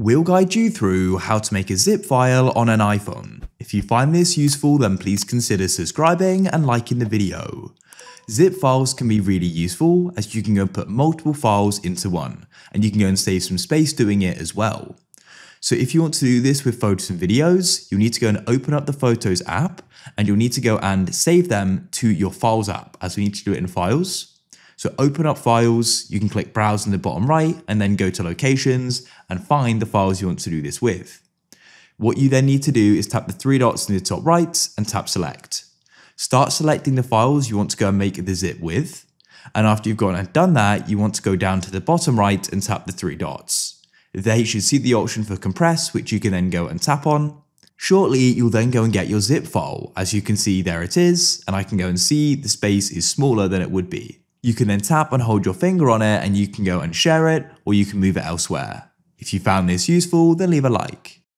We'll guide you through how to make a zip file on an iPhone. If you find this useful then please consider subscribing and liking the video. Zip files can be really useful as you can go and put multiple files into one and you can go and save some space doing it as well. So if you want to do this with photos and videos, you'll need to go and open up the Photos app and you'll need to go and save them to your Files app as we need to do it in Files. So open up Files, you can click Browse in the bottom right and then go to Locations and find the files you want to do this with. What you then need to do is tap the three dots in the top right and tap Select. Start selecting the files you want to go and make the zip with. And after you've gone and done that, you want to go down to the bottom right and tap the three dots. There you should see the option for compress, which you can then go and tap on. Shortly, you'll then go and get your zip file. As you can see, there it is, and I can go and see the space is smaller than it would be. You can then tap and hold your finger on it and you can go and share it, or you can move it elsewhere. If you found this useful, then leave a like.